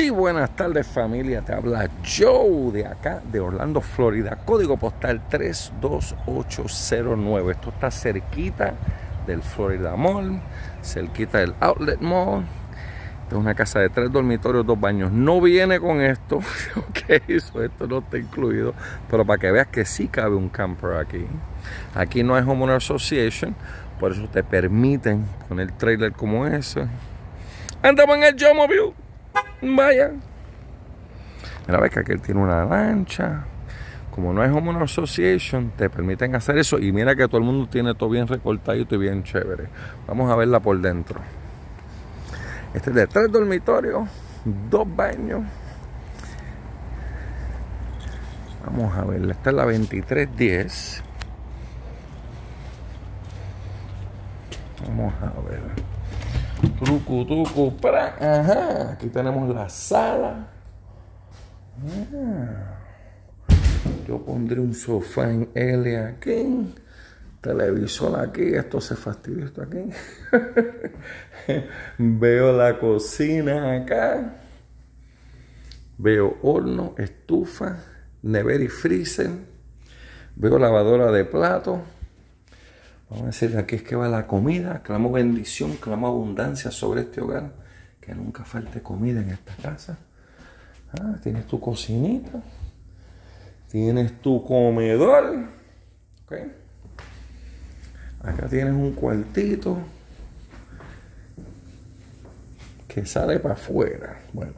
Sí, buenas tardes familia, te habla Joe de acá, de Orlando, Florida, código postal 32809. Esto está cerquita del Florida Mall, cerquita del Outlet Mall. Esta es una casa de tres dormitorios, dos baños. No viene con esto, ok, eso, esto no está incluido, pero para que veas que sí cabe un camper aquí. Aquí no hay Homeowner Association, por eso te permiten poner trailer como ese. Andamos en el Joe Mobile. Vaya. Mira, ves que aquel tiene una lancha. Como no hay Homeowner Association, te permiten hacer eso. Y mira que todo el mundo tiene todo bien recortadito y bien chévere. Vamos a verla por dentro. Este es de tres dormitorios, dos baños. Vamos a verla. Esta es la 2310. Vamos a ver. Truco, truco, para. Ajá. Aquí tenemos la sala. Ah. Yo pondré un sofá en L aquí. Televisor aquí. Esto se fastidia esto aquí. Veo la cocina acá. Veo horno, estufa, nevera y freezer. Veo lavadora de plato. Vamos a decir, aquí es que va la comida. Clamo bendición, clamo abundancia sobre este hogar. Que nunca falte comida en esta casa. Ah, tienes tu cocinita. Tienes tu comedor. Okay. Acá tienes un cuartito. Que sale para afuera. Bueno.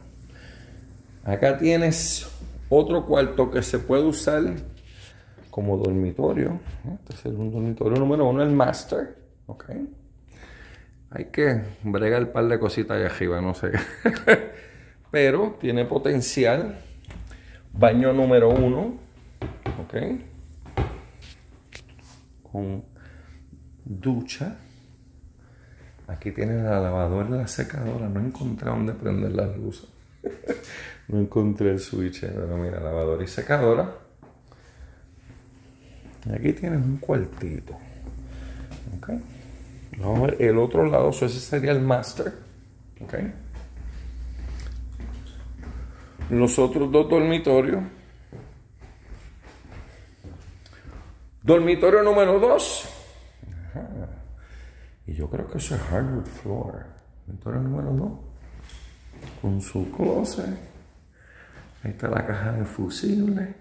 Acá tienes otro cuarto que se puede usar como dormitorio. Este es un dormitorio número uno, el master. Ok. Hay que bregar un par de cositas ahí arriba, no sé. Pero tiene potencial. Baño número uno. Ok. Con ducha. Aquí tiene la lavadora y la secadora. No encontré dónde prender las luces. no encontré el switch. Pero mira, lavadora y secadora. Y aquí tienes un cuartito. Ok. Vamos a ver el otro lado. ese sería el master. Ok. Los otros dos dormitorios. Dormitorio número 2. Y yo creo que eso es hardwood floor. Dormitorio número 2. Con su closet. Ahí está la caja de fusible.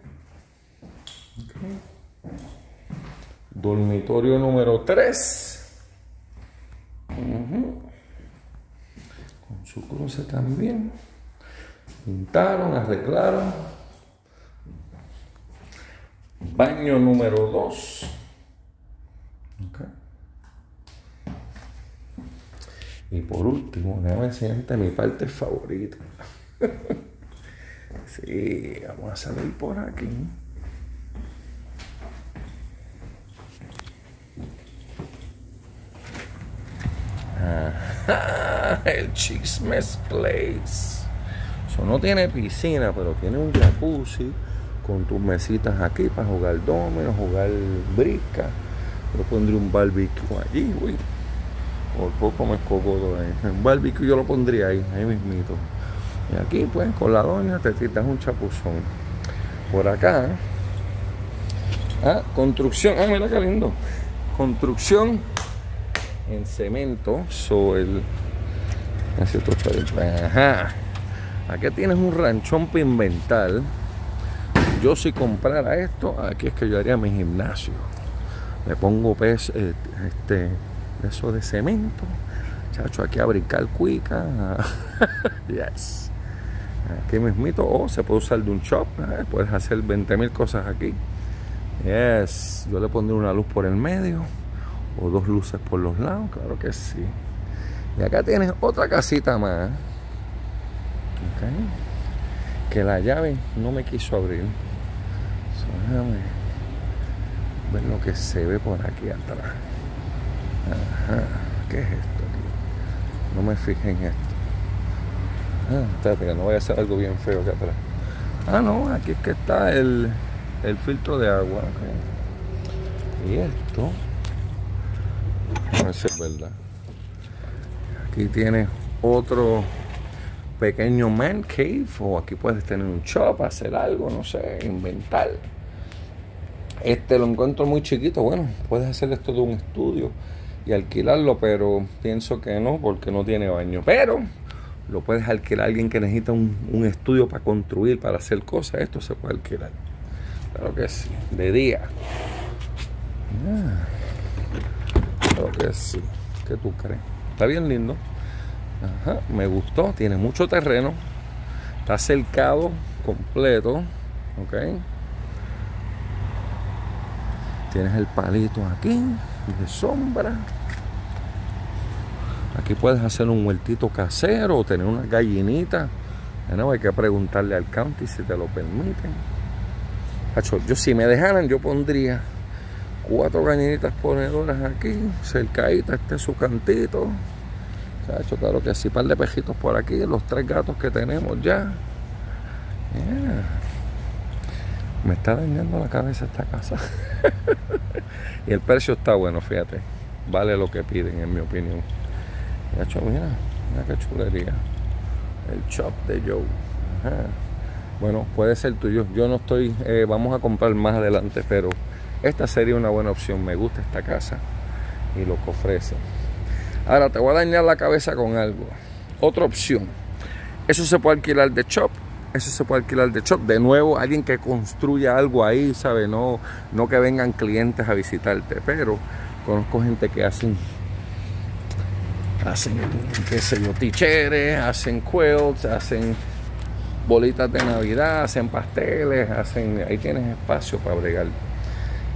Okay. Dormitorio número 3. Uh -huh. Con su closet también. Pintaron, arreglaron. Baño número 2. Okay. Y por último, déjame enseñarte mi parte favorita. sí, vamos a salir por aquí. el Chismes Place. Eso no tiene piscina, pero tiene un jacuzzi con tus mesitas aquí para jugar domino, jugar brisca. Yo pondré un barbecue allí, uy. Por poco me escogodo ahí. Un barbecue yo lo pondría ahí, ahí mismito. Y aquí, pues, con la doña te tiras un chapuzón. Por acá. Ah, construcción. Ah, mira qué lindo. Construcción en cemento. So el. Ajá. Aquí tienes un ranchón para inventar. Yo si comprara esto, aquí es que yo haría mi gimnasio. Me pongo pez, este, eso de cemento. Chacho, aquí a brincar cuica. yes. Aquí mismito. O oh, se puede usar de un shop. ¿eh? Puedes hacer 20 mil cosas aquí. Yes. Yo le pondré una luz por el medio. O dos luces por los lados. Claro que sí. Y acá tienes otra casita más. Okay. Que la llave no me quiso abrir. So, déjame ver lo que se ve por aquí atrás. Ajá. ¿Qué es esto aquí? No me fijé en esto. Ah, espérate que no vaya a ser algo bien feo acá atrás. Ah, no, aquí es que está el, el filtro de agua. Y esto. Ver si es verdad. Aquí tiene otro pequeño man cave o aquí puedes tener un shop, hacer algo, no sé, inventar. Este lo encuentro muy chiquito, bueno, puedes hacer esto de un estudio y alquilarlo, pero pienso que no, porque no tiene baño. Pero lo puedes alquilar a alguien que necesita un, estudio para construir, para hacer cosas, esto se puede alquilar. Claro que sí, de día. Que sí. ¿Qué tú crees? Está bien lindo. Me gustó, tiene mucho terreno. Está cercado completo. Ok. Tienes el palito aquí de sombra. Aquí puedes hacer un huertito casero o tener una gallinita. No, hay que preguntarle al county si te lo permiten. Yo si me dejaran, yo pondría cuatro gallinitas ponedoras aquí, cercaditas, este es su cantito. Chacho, claro que sí, par de pejitos por aquí, los tres gatos que tenemos ya. Me está dañando la cabeza esta casa. y el precio está bueno, fíjate. Vale lo que piden, en mi opinión. Chacho, mira, mira qué chulería. El chop de Joe. Bueno, puede ser tuyo. Yo no estoy, eh, vamos a comprar más adelante, pero esta sería una buena opción. Me gusta esta casa y lo que ofrece. Ahora te voy a dañar la cabeza con algo. Otra opción. Eso se puede alquilar de shop eso se puede alquilar de shop. De nuevo, alguien que construya algo ahí, ¿sabe? No, no que vengan clientes a visitarte, pero conozco gente que hacen, hacen, qué sé yo, ticheres, hacen quilts, hacen bolitas de Navidad, hacen pasteles, hacen, ahí tienes espacio para bregar.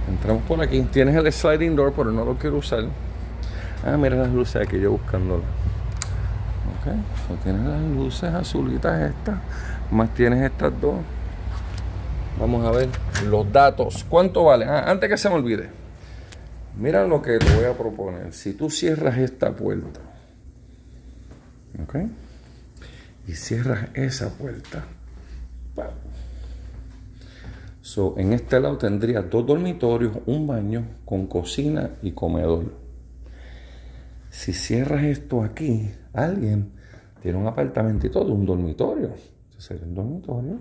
Entramos por aquí, tienes el sliding door, pero no lo quiero usar. Ah, mira las luces aquí, yo buscándolas. Ok, tienes las luces azulitas estas más tienes estas dos. Vamos a ver los datos. ¿Cuánto vale? Ah, antes que se me olvide. Mira lo que te voy a proponer. Si tú cierras esta puerta, ¿ok? Y cierras esa puerta. So, en este lado tendrías dos dormitorios, un baño con cocina y comedor. Si cierras esto aquí, alguien tiene un apartamentito de un dormitorio sería un dormitorio.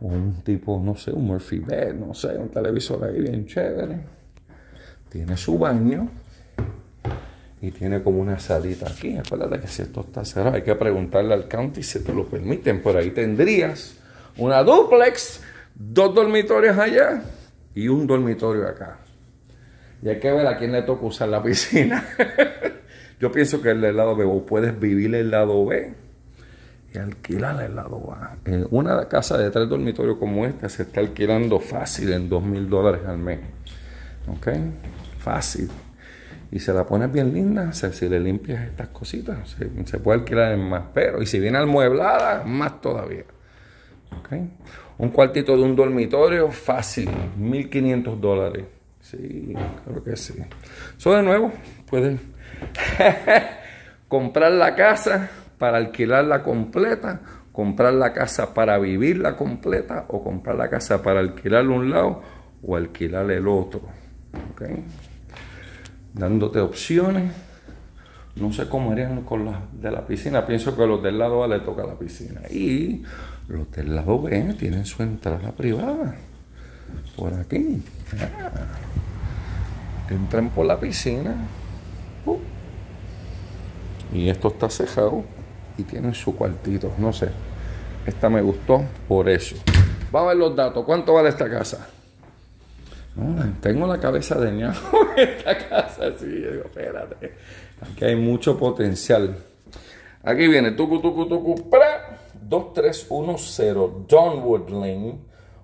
Un tipo, no sé, un Murphy bed, no sé, un televisor ahí bien chévere. Tiene su baño. Y tiene como una salita aquí. Acuérdate que si esto está cerrado, hay que preguntarle al county si te lo permiten. Por ahí tendrías una duplex, dos dormitorios allá y un dormitorio acá. Y hay que ver a quién le toca usar la piscina. Yo pienso que el del lado B, o puedes vivir el lado B alquilar el lado A. una casa de tres dormitorios como esta se está alquilando fácil en dos mil dólares al mes. ¿Ok? Fácil. Y se la pones bien linda, si le limpias estas cositas, se, puede alquilar en más. Pero, y si viene almueblada, más todavía. ¿Ok? Un cuartito de un dormitorio, fácil, 1500 dólares. Sí, creo que sí. Eso de nuevo, puedes comprar la casa para alquilarla completa, comprar la casa para vivirla completa o comprar la casa para alquilarle un lado o alquilar el otro. Dándote opciones. No sé cómo harían con las de la piscina. Pienso que los del lado A le toca la piscina. Y los del lado B tienen su entrada privada. Por aquí. Ah. Entran por la piscina. Uh. Y esto está cejado y tienen su cuartito. No sé. Esta me gustó por eso. Vamos a ver los datos. ¿Cuánto vale esta casa? Ah, tengo la cabeza de ñajo esta casa. Sí, digo, espérate. Aquí hay mucho potencial. Aquí viene tucu, tucu, tucu, para 2310 Donwood Lane,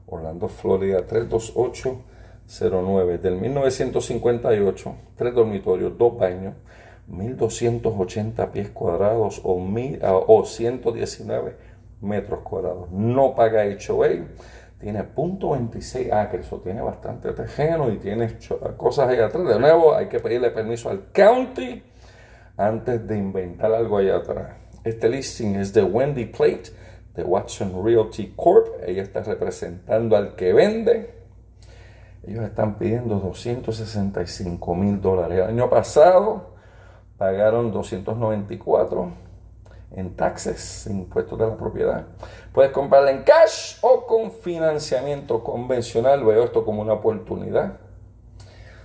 Orlando, Florida 32809 del 1958. Tres dormitorios, dos baños. 1280 pies cuadrados o, mil, ah, o 119 metros cuadrados. No paga HOA. Tiene .26 acres, o tiene bastante terreno y tiene cosas ahí atrás. De nuevo, hay que pedirle permiso al county antes de inventar algo allá atrás. Este listing es de Wendy Plate de Watson Realty Corp. Ella está representando al que vende. Ellos están pidiendo 265 mil dólares. El año pasado pagaron 294 en taxes, impuestos de la propiedad. Puedes comprarla en cash o con financiamiento convencional. Veo esto como una oportunidad.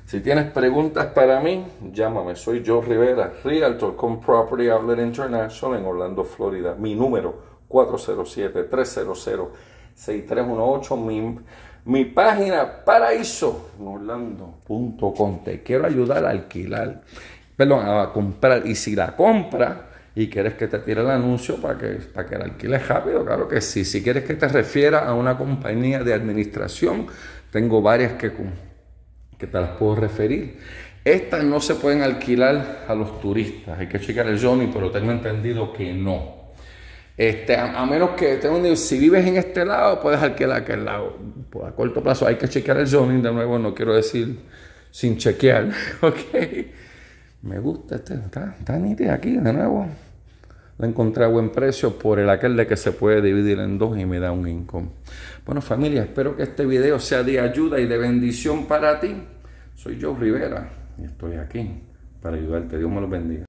Si tienes preguntas para mí, llámame. Soy Joe Rivera, Realtor con Property Outlet International en Orlando, Florida. Mi número 407-300-6318. Mi, mi página paraíso orlando.com. Te quiero ayudar a alquilar, perdón, a comprar. Y si la compra y quieres que te tire el anuncio para que, para que la alquiles rápido, claro que sí. Si quieres que te refiera a una compañía de administración, tengo varias que que te las puedo referir. Estas no se pueden alquilar a los turistas, hay que checar el zoning, pero tengo entendido que no. Este, a, menos que tengo si vives en este lado, puedes alquilar aquel lado. Pues a corto plazo hay que chequear el zoning, de nuevo, no quiero decir sin chequear, ok. Me gusta, este, está, está aquí, de nuevo. La encontré a buen precio por el aquel de que se puede dividir en dos y me da un income. Bueno familia, espero que este video sea de ayuda y de bendición para ti. Soy Joe Rivera y estoy aquí para ayudarte. Dios me lo bendiga.